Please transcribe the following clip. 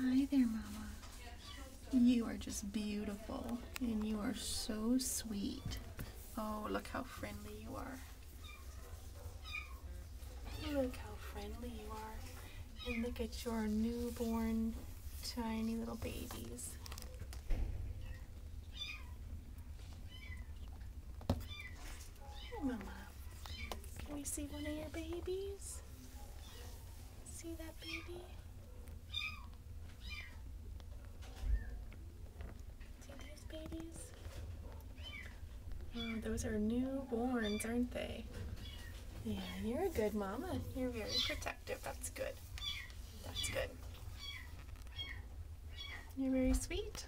Hi there, Mama. You are just beautiful and you are so sweet. Oh, look how friendly you are. Look how friendly you are. And look at your newborn, tiny little babies. Mama, can we see one of your babies? See that baby? See these babies? Oh, those are newborns, aren't they? Yeah, you're a good mama. You're very protective. That's good. That's good. You're very sweet.